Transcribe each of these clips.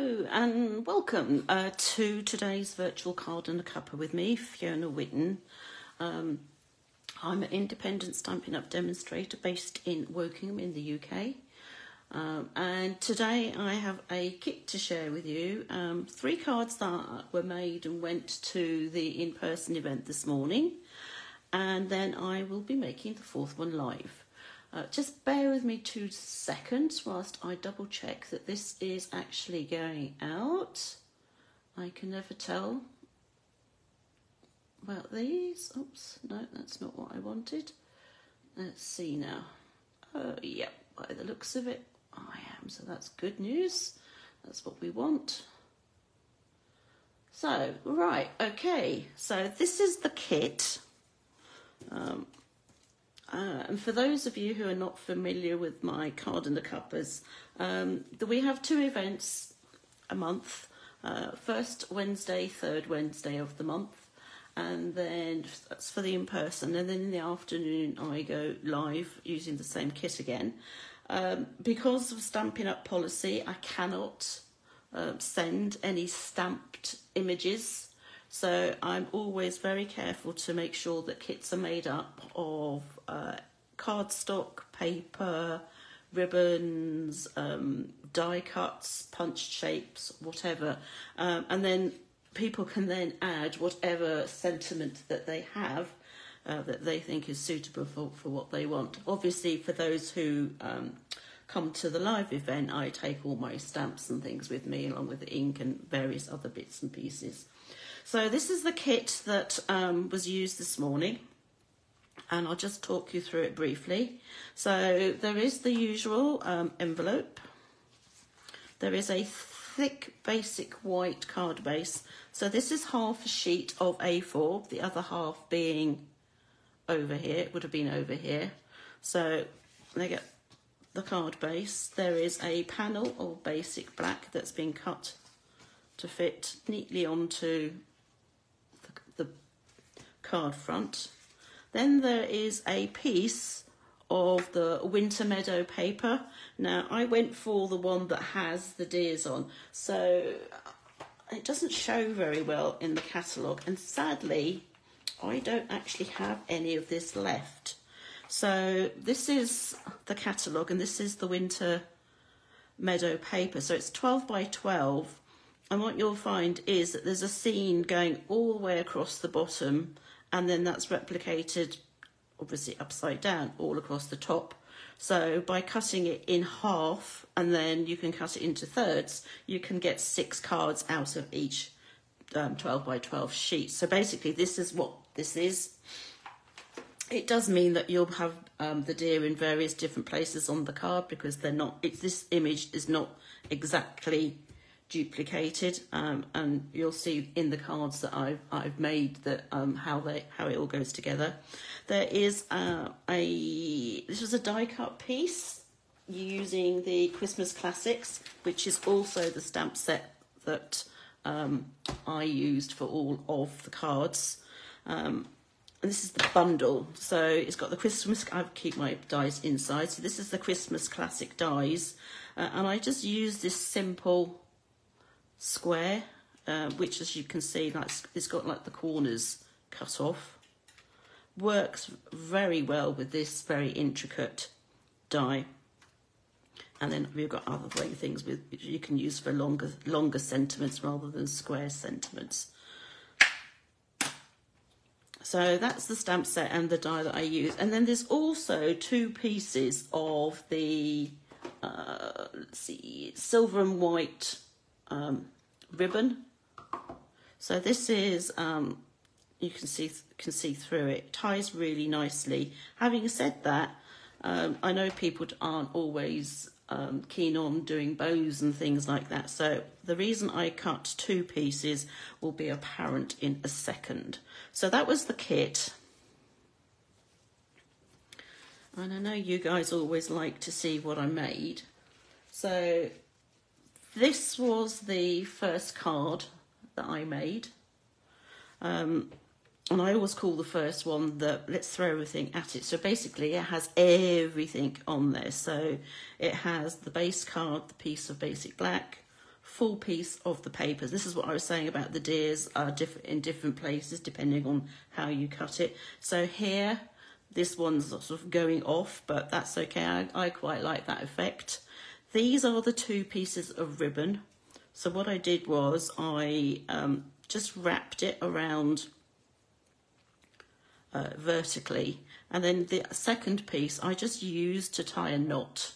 Hello and welcome uh, to today's virtual card and a cuppa with me, Fiona Whitten. Um, I'm an independent Stampin' Up demonstrator based in Wokingham in the UK. Um, and today I have a kit to share with you. Um, three cards that were made and went to the in-person event this morning. And then I will be making the fourth one live. Uh, just bear with me two seconds whilst I double check that this is actually going out. I can never tell about these. Oops, no, that's not what I wanted. Let's see now. Oh, yep, by the looks of it, I am. So that's good news. That's what we want. So, right, okay. So this is the kit. Um, uh, and for those of you who are not familiar with my card and the cuppers, um, we have two events a month. Uh, first Wednesday, third Wednesday of the month, and then that's for the in person. And then in the afternoon, I go live using the same kit again. Um, because of Stampin' Up policy, I cannot uh, send any stamped images so I'm always very careful to make sure that kits are made up of uh, cardstock, paper, ribbons, um, die cuts, punched shapes, whatever. Um, and then people can then add whatever sentiment that they have uh, that they think is suitable for, for what they want. Obviously, for those who um, come to the live event, I take all my stamps and things with me, along with the ink and various other bits and pieces. So this is the kit that um, was used this morning and I'll just talk you through it briefly. So there is the usual um, envelope. There is a thick basic white card base. So this is half a sheet of A4, the other half being over here. It would have been over here. So they get the card base. There is a panel of basic black that's been cut to fit neatly onto card front. Then there is a piece of the Winter Meadow paper. Now, I went for the one that has the deers on, so uh, it doesn't show very well in the catalogue, and sadly, I don't actually have any of this left. So this is the catalogue, and this is the Winter Meadow paper. So it's 12 by 12, and what you'll find is that there's a scene going all the way across the bottom and then that's replicated obviously upside down all across the top. So by cutting it in half and then you can cut it into thirds, you can get six cards out of each um, 12 by 12 sheet. So basically this is what this is. It does mean that you'll have um, the deer in various different places on the card because they're not, it's, this image is not exactly duplicated um, and you'll see in the cards that I've, I've made that um, how they how it all goes together. There is uh, a this was a die cut piece using the Christmas Classics which is also the stamp set that um, I used for all of the cards. Um, and this is the bundle. So it's got the Christmas, I keep my dies inside. So this is the Christmas Classic dies. Uh, and I just use this simple square, uh, which as you can see, like, it's got like the corners cut off. Works very well with this very intricate die. And then we've got other things with which you can use for longer longer sentiments rather than square sentiments. So that's the stamp set and the die that I use. And then there's also two pieces of the, uh, let's see, silver and white um, ribbon. So this is, um, you can see can see through it. it ties really nicely. Having said that, um, I know people aren't always um, keen on doing bows and things like that. So the reason I cut two pieces will be apparent in a second. So that was the kit. And I know you guys always like to see what I made. So this was the first card that I made. Um, and I always call the first one the let's throw everything at it. So basically it has everything on there. So it has the base card, the piece of basic black, full piece of the papers. This is what I was saying about the deers are diff- in different places depending on how you cut it. So here, this one's sort of going off, but that's okay. I, I quite like that effect. These are the two pieces of ribbon. So what I did was I um, just wrapped it around uh, vertically. And then the second piece I just used to tie a knot.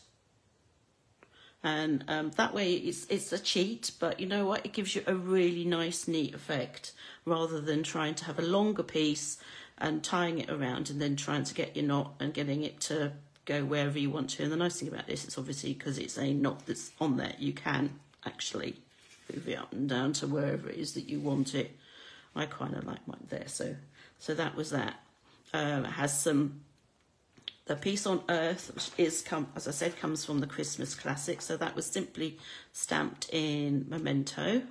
And um, that way it's it's a cheat but you know what? It gives you a really nice neat effect rather than trying to have a longer piece and tying it around and then trying to get your knot and getting it to go wherever you want to and the nice thing about this is obviously because it's a knot that's on there you can actually move it up and down to wherever it is that you want it I kind of like mine there so so that was that um, it has some the Peace on Earth is, come, as I said, comes from the Christmas classic. So that was simply stamped in Memento,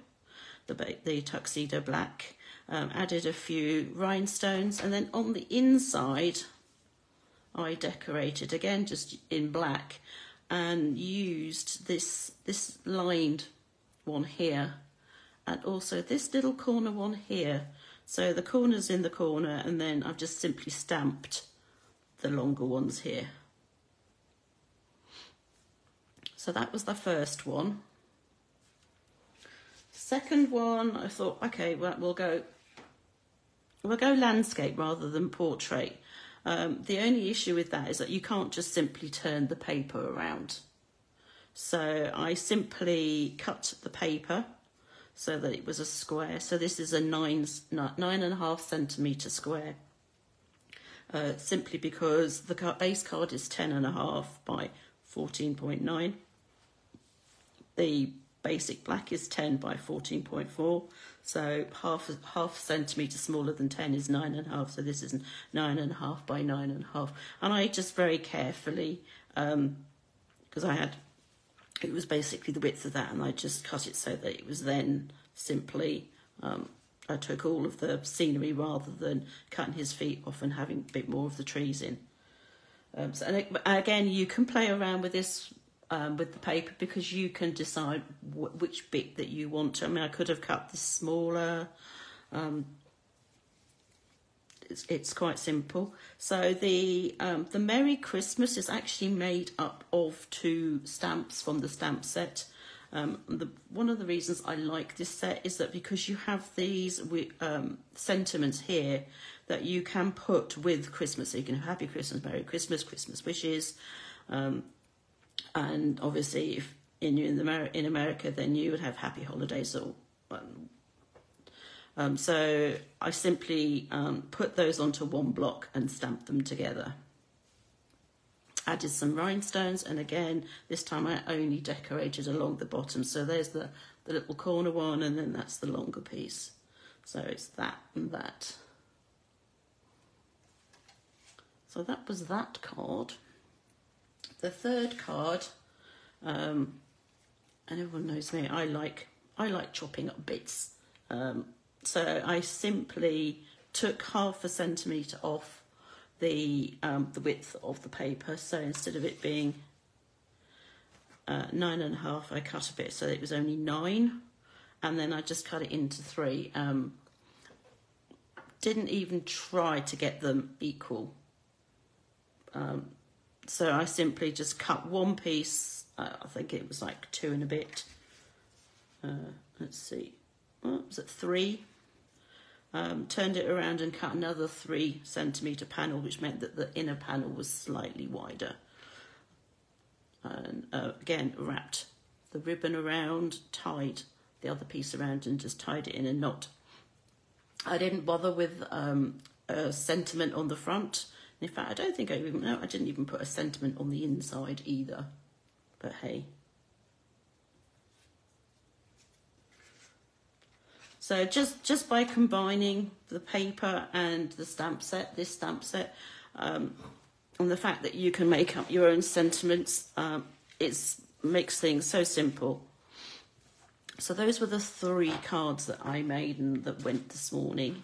the, the tuxedo black. Um, added a few rhinestones, and then on the inside, I decorated again just in black, and used this this lined one here, and also this little corner one here. So the corner's in the corner, and then I've just simply stamped the longer ones here. So that was the first one. Second one, I thought, okay, well, we'll go, we'll go landscape rather than portrait. Um, the only issue with that is that you can't just simply turn the paper around. So I simply cut the paper so that it was a square. So this is a nine, nine and a half centimetre square. Uh, simply because the base card is 10.5 by 14.9. The basic black is 10 by 14.4, so half half centimetre smaller than 10 is 9.5, so this is 9.5 by 9.5. And half. And I just very carefully, because um, I had, it was basically the width of that, and I just cut it so that it was then simply um, I took all of the scenery rather than cutting his feet off and having a bit more of the trees in. Um, so, and again, you can play around with this um, with the paper because you can decide wh- which bit that you want. I mean, I could have cut this smaller. Um, it's, it's quite simple. So the um, the Merry Christmas is actually made up of two stamps from the stamp set. Um, the, one of the reasons I like this set is that because you have these um, sentiments here that you can put with Christmas. So you can have Happy Christmas, Merry Christmas, Christmas wishes. Um, and obviously, if in, in, the, in America, then you would have Happy Holidays or um, um, so I simply um, put those onto one block and stamped them together. Added some rhinestones and again this time I only decorated along the bottom. So there's the the little corner one and then that's the longer piece. So it's that and that. So that was that card the third card um, and everyone knows me I like I like chopping up bits um, so I simply took half a centimetre off the um, the width of the paper. So instead of it being uh, nine and a half, I cut a bit so it was only nine, and then I just cut it into three. Um, didn't even try to get them equal. Um, so I simply just cut one piece. Uh, I think it was like two and a bit. Uh, let's see, what was it? Three um, turned it around and cut another three centimetre panel, which meant that the inner panel was slightly wider. And uh, again, wrapped the ribbon around, tied the other piece around, and just tied it in a knot. I didn't bother with um, a sentiment on the front. In fact, I don't think I even no, I didn't even put a sentiment on the inside either. But hey. So just, just by combining the paper and the stamp set, this stamp set, um, and the fact that you can make up your own sentiments, um, it makes things so simple. So those were the three cards that I made and that went this morning.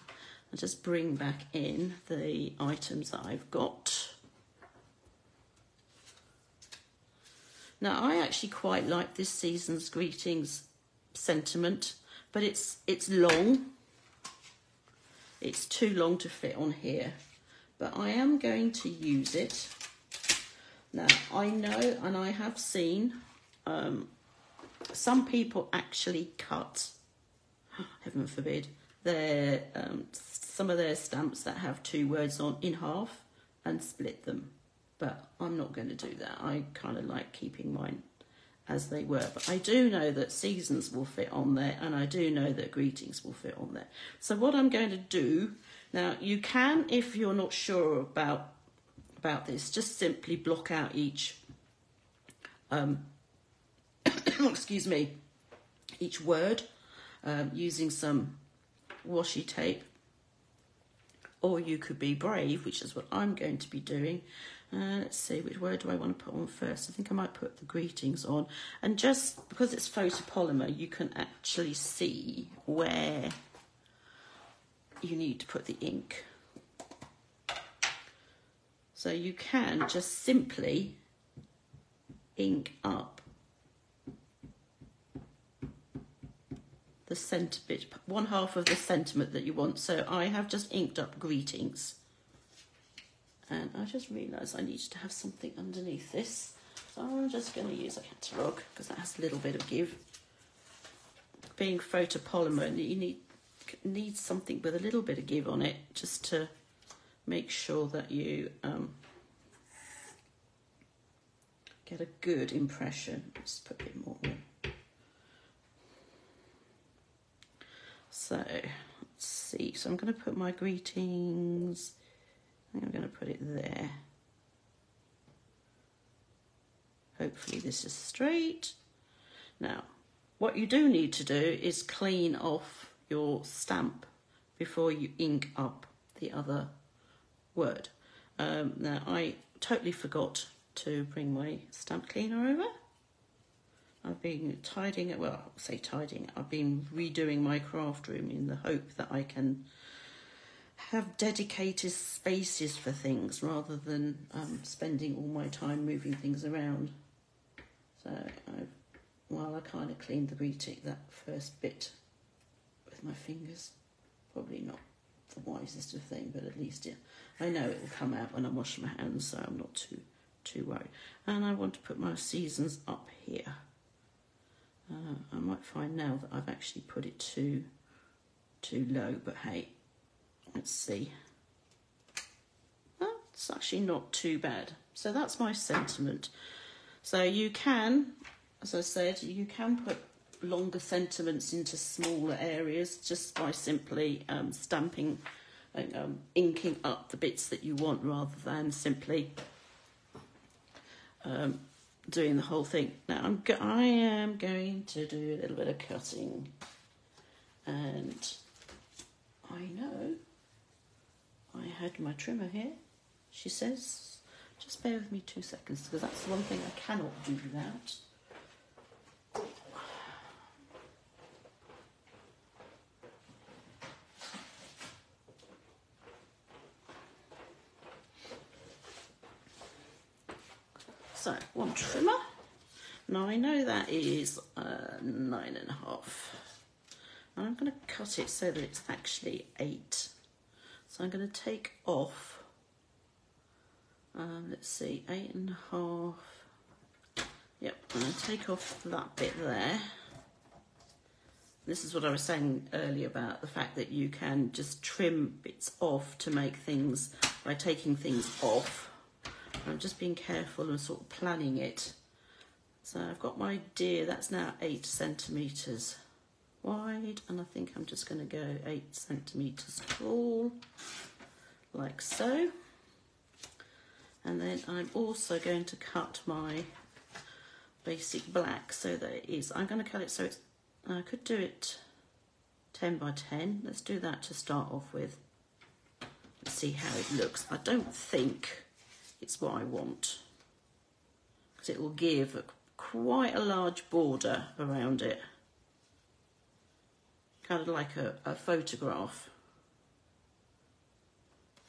I'll just bring back in the items that I've got. Now I actually quite like this season's greetings sentiment, but it's it's long. It's too long to fit on here, but I am going to use it. Now, I know and I have seen um, some people actually cut, heaven forbid, their um, some of their stamps that have two words on in half and split them. But I'm not going to do that. I kind of like keeping mine as they were. But I do know that seasons will fit on there, and I do know that greetings will fit on there. So what I'm going to do now, you can, if you're not sure about about this, just simply block out each. Um, excuse me, each word um, using some washi tape or you could be brave, which is what I'm going to be doing. Uh, let's see, which word do I want to put on first? I think I might put the greetings on. And just because it's photopolymer, you can actually see where you need to put the ink. So you can just simply ink up the centre bit, one half of the sentiment that you want. So I have just inked up greetings. And I just realised I needed to have something underneath this. So I'm just going to use a catalogue because that has a little bit of give. Being photopolymer, you need need something with a little bit of give on it just to make sure that you um, get a good impression. Let's put a bit more in. So let's see. So I'm going to put my greetings. I I'm going to put it there. Hopefully this is straight. Now, what you do need to do is clean off your stamp before you ink up the other word. Um, now, I totally forgot to bring my stamp cleaner over. I've been tidying it, well, I'll say tidying, I've been redoing my craft room in the hope that I can have dedicated spaces for things rather than um, spending all my time moving things around. So I've, while I kind of cleaned the greeting, that first bit with my fingers, probably not the wisest of thing, but at least it, I know it will come out when I wash my hands, so I'm not too too worried. And I want to put my seasons up here. Uh, I might find now that I've actually put it too too low, but hey, let's see. That's actually not too bad. So that's my sentiment. So you can, as I said, you can put longer sentiments into smaller areas just by simply um, stamping and um, inking up the bits that you want rather than simply um, doing the whole thing. Now I'm go- I am going to do a little bit of cutting, and I know I had my trimmer here. She says, just bear with me two seconds because that's the one thing I cannot do without. So, one trimmer. Now I know that is uh, nine and a half. And I'm going to cut it so that it's actually eight. So I'm going to take off, um, let's see, eight and a half. Yep, I'm going to take off that bit there. This is what I was saying earlier about the fact that you can just trim bits off to make things, by taking things off. I'm just being careful and sort of planning it. So I've got my deer, that's now eight centimetres wide, and I think I'm just going to go eight centimetres tall, like so. And then I'm also going to cut my basic black so that it is, I'm going to cut it so it's, I could do it 10 by 10. Let's do that to start off with. Let's see how it looks. I don't think it's what I want because it will give a, quite a large border around it kind of like a, a photograph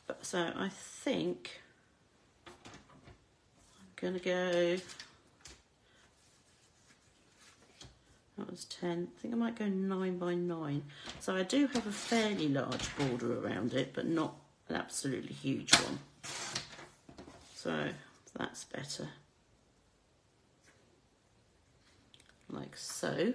but, so I think I'm to go That was 10. I think I might go 9 by 9. So I do have a fairly large border around it, but not an absolutely huge one. So that's better. Like so.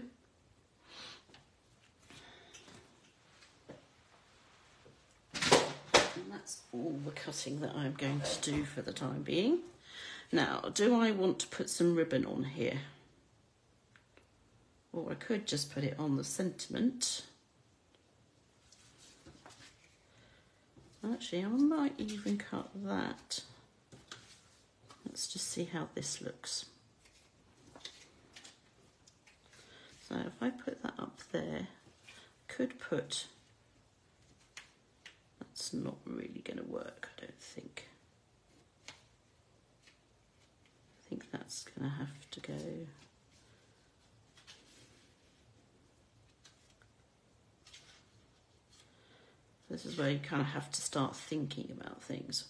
And that's all the cutting that I'm going to do for the time being. Now, do I want to put some ribbon on here? Or I could just put it on the sentiment. Actually, I might even cut that. Let's just see how this looks. So if I put that up there, could put, that's not really going to work, I don't think. I think that's going to have to go This is where you kind of have to start thinking about things.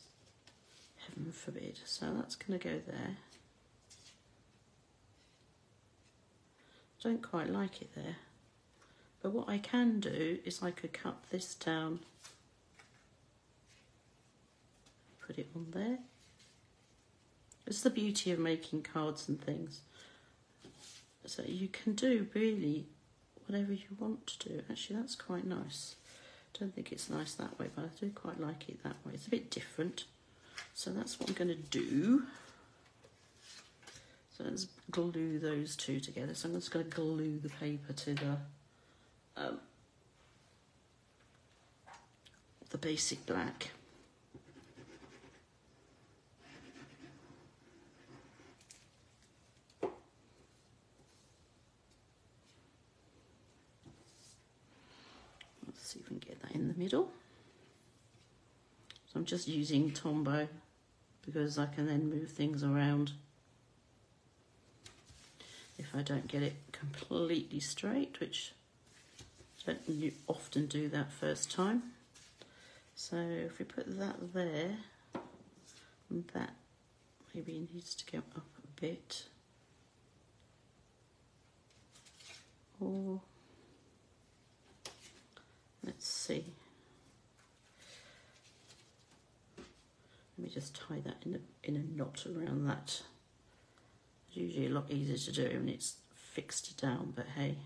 Heaven forbid. So that's going to go there. Don't quite like it there. But what I can do is I could cut this down. Put it on there. It's the beauty of making cards and things. So you can do really whatever you want to do. Actually, that's quite nice don't think it's nice that way, but I do quite like it that way. It's a bit different. So that's what I'm going to do. So let's glue those two together. So I'm just going to glue the paper to the um, the basic black. see if we can get that in the middle. So Just using Tombow because I can then move things around if I don't get it completely straight, which I don't often do that first time. So if we put that there, that maybe needs to go up a bit. Or Let's see. Let me just tie that in a, in a knot around that. It's usually a lot easier to do when it's fixed down, but hey,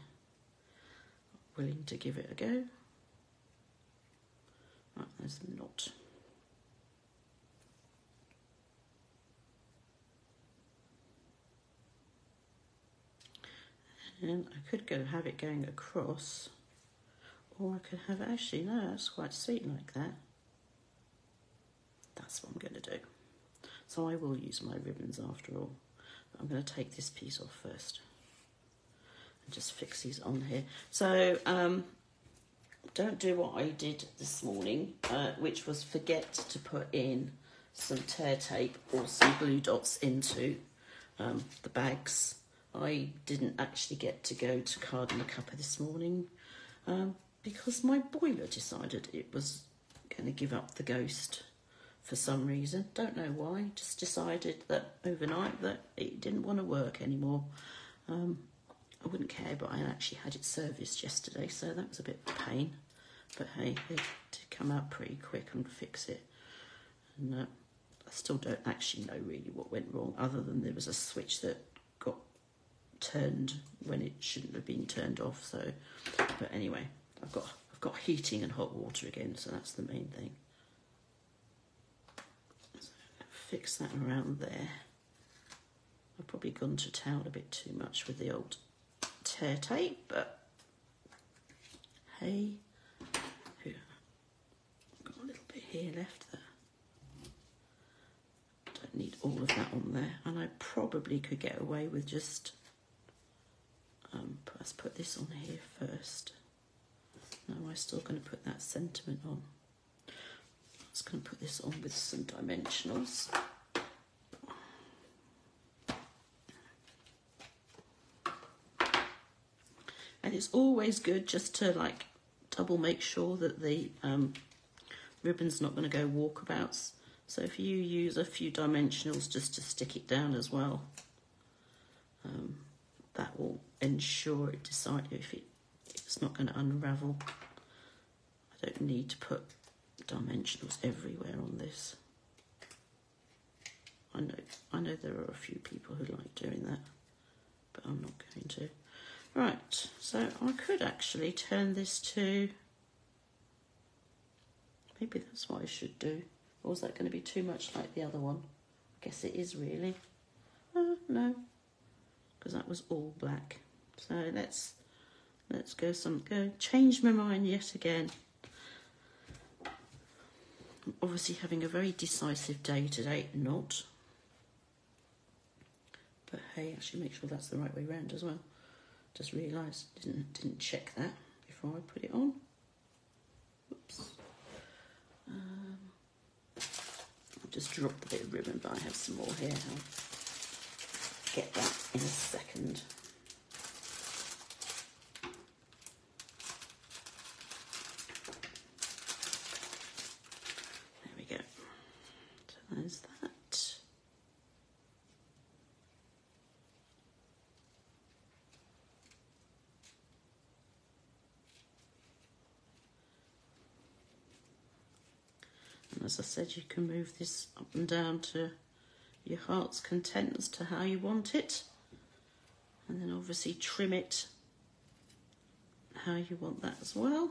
willing to give it a go. Right, there's the knot. And I could go have it going across. Or I could have, actually, no, that's quite sweet like that. That's what I'm going to do. So I will use my ribbons after all. I'm going to take this piece off first. And just fix these on here. So, um, don't do what I did this morning, uh, which was forget to put in some tear tape or some glue dots into um, the bags. I didn't actually get to go to Card and Cuppa this morning um, because my boiler decided it was going to give up the ghost for some reason. Don't know why. Just decided that overnight that it didn't want to work anymore. Um, I wouldn't care, but I actually had it serviced yesterday, so that was a bit of a pain. But hey, it did come out pretty quick and fix it. And uh, I still don't actually know really what went wrong, other than there was a switch that got turned when it shouldn't have been turned off. So, but anyway, I've got I've got heating and hot water again, so that's the main thing. So fix that around there. I've probably gone to town a bit too much with the old tear tape, but hey, I've got a little bit here left there. Don't need all of that on there, and I probably could get away with just. Um, let's put this on here first. Now I'm still going to put that sentiment on. I'm just going to put this on with some dimensionals. And it's always good just to like double make sure that the um, ribbon's not going to go walkabouts. So if you use a few dimensionals just to stick it down as well, um, that will ensure it decide if it, it's not going to unravel. I don't need to put dimensionals everywhere on this. I know, I know there are a few people who like doing that, but I'm not going to. Right, so I could actually turn this to, maybe that's what I should do. Or is that going to be too much like the other one? I guess it is really. Uh, no, because that was all black. So let's let's go some go change my mind yet again. Obviously having a very decisive day today, not. But hey, actually make sure that's the right way round as well. Just realised didn't didn't check that before I put it on. Oops. Um, I just dropped a bit of ribbon, but I have some more here. I'll get that in a second. There we go. So there's that. And as I said, you can move this up and down to your heart's content as to how you want it. And then obviously trim it how you want that as well.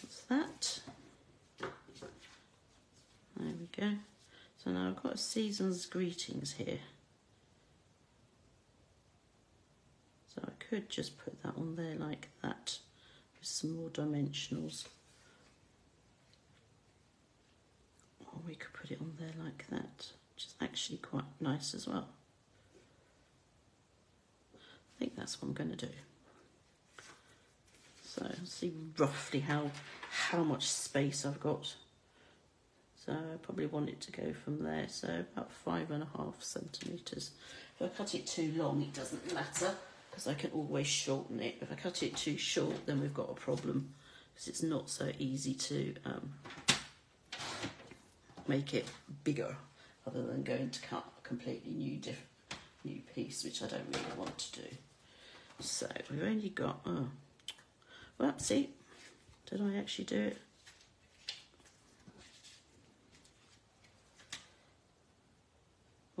That's that. There we go. So now I've got a season's greetings here. So I could just put that on there like that some more dimensionals. Or we could put it on there like that, which is actually quite nice as well. I think that's what I'm going to do. So see roughly how how much space I've got. So I probably want it to go from there, so about five and a half centimetres. If I cut it too long, it doesn't matter because I can always shorten it. If I cut it too short, then we've got a problem because it's not so easy to um, make it bigger other than going to cut a completely new different new piece, which I don't really want to do. So we've only got, oh, well, see, did I actually do it?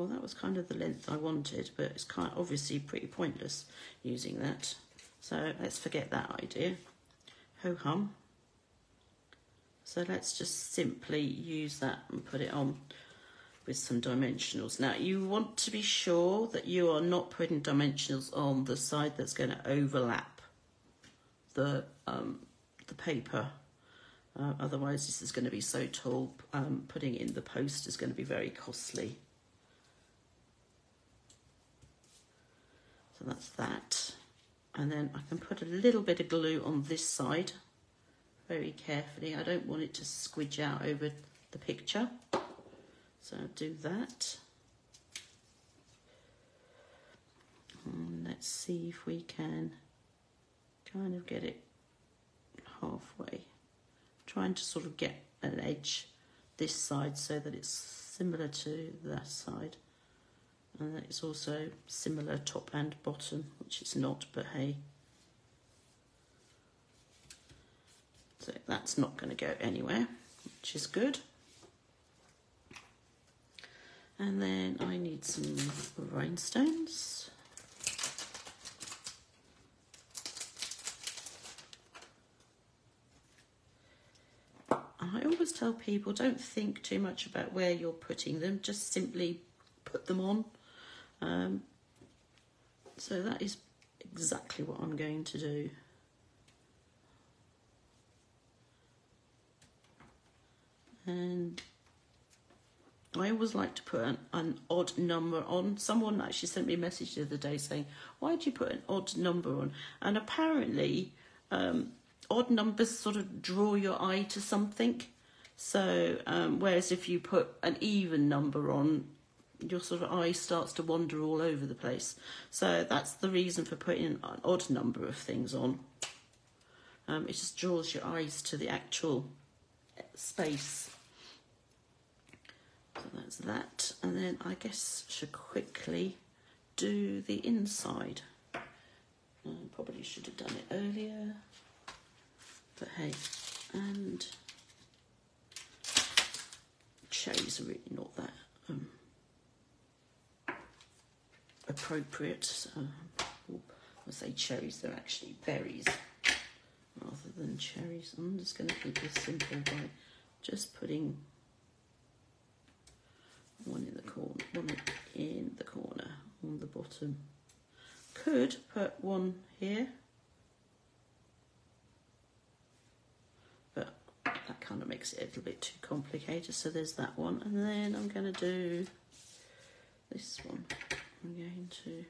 Well, that was kind of the length I wanted, but it's kind of obviously pretty pointless using that. So let's forget that idea. Ho hum. So let's just simply use that and put it on with some dimensionals. Now you want to be sure that you are not putting dimensionals on the side that's going to overlap the um, the paper. Uh, otherwise this is going to be so tall, um, putting in the post is going to be very costly. So that's that. And then I can put a little bit of glue on this side very carefully. I don't want it to squidge out over the picture. So I'll do that. And let's see if we can kind of get it halfway. Trying to sort of get an edge this side so that it's similar to that side. And it's also similar top and bottom, which it's not, but hey. So that's not going to go anywhere, which is good. And then I need some rhinestones. I always tell people don't think too much about where you're putting them, just simply put them on. Um, so that is exactly what I'm going to do. And I always like to put an, an, odd number on. Someone actually sent me a message the other day saying, why do you put an odd number on? And apparently, um, odd numbers sort of draw your eye to something. So, um, whereas if you put an even number on, your sort of eye starts to wander all over the place. So that's the reason for putting an odd number of things on. Um, it just draws your eyes to the actual space. So that's that. And then I guess should quickly do the inside. I probably should have done it earlier. But hey, and cherries are really not that um, appropriate. Um, I say cherries, they're actually berries rather than cherries. I'm just going to keep this simple by just putting one in the corner, one in the corner on the bottom. Could put one here, but that kind of makes it a little bit too complicated. So there's that one, and then I'm going to do this one. I'm going to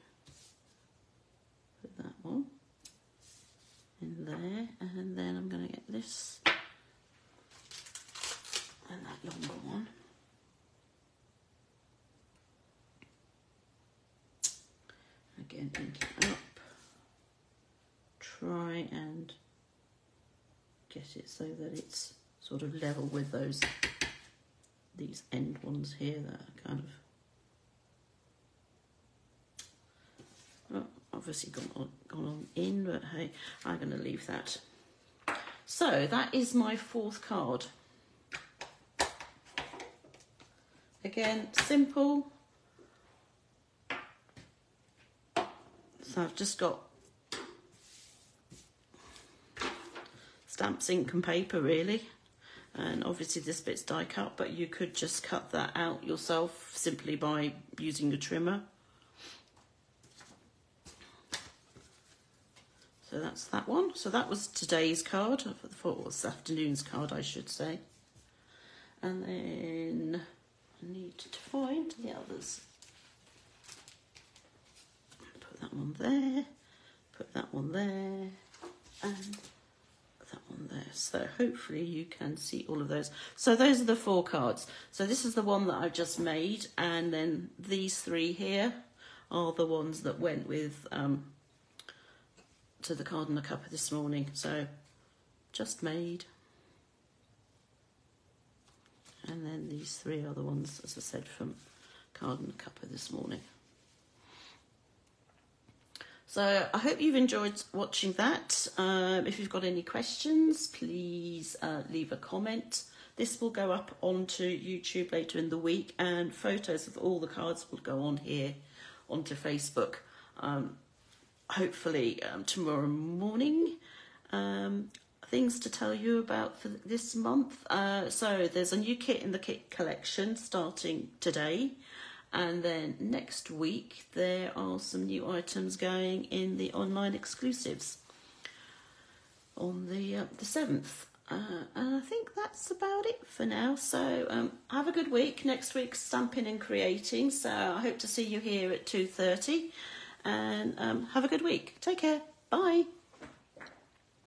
put that one in there, and then I'm going to get this and that longer one. Again, ink it up. Try and get it so that it's sort of level with those these end ones here that are kind of well, obviously gone on, gone on in, but hey, I'm going to leave that. So that is my fourth card. Again, simple. So I've just got stamps, ink and paper really. And obviously this bit's die cut, but you could just cut that out yourself simply by using a trimmer. So that's that one. So that was today's card, for this afternoon's card I should say. And then I need to find the others. Put that one there, put that one there, and that one there. So hopefully you can see all of those. So those are the four cards. So this is the one that I've just made, and then these three here are the ones that went with um, to the card and the cuppa this morning. So just made. And then these three other ones, as I said, from Card and Cuppa this morning. So I hope you've enjoyed watching that. Um, if you've got any questions, please uh, leave a comment. This will go up onto YouTube later in the week, and photos of all the cards will go on here onto Facebook. Um, hopefully um, tomorrow morning. Um, things to tell you about for this month. Uh, so there's a new kit in the kit collection starting today. And then next week, there are some new items going in the online exclusives on the uh, the 7th. Uh, and I think that's about it for now. So um, have a good week. Next week, stamping and creating. So I hope to see you here at 2.30. And um, have a good week. Take care. Bye.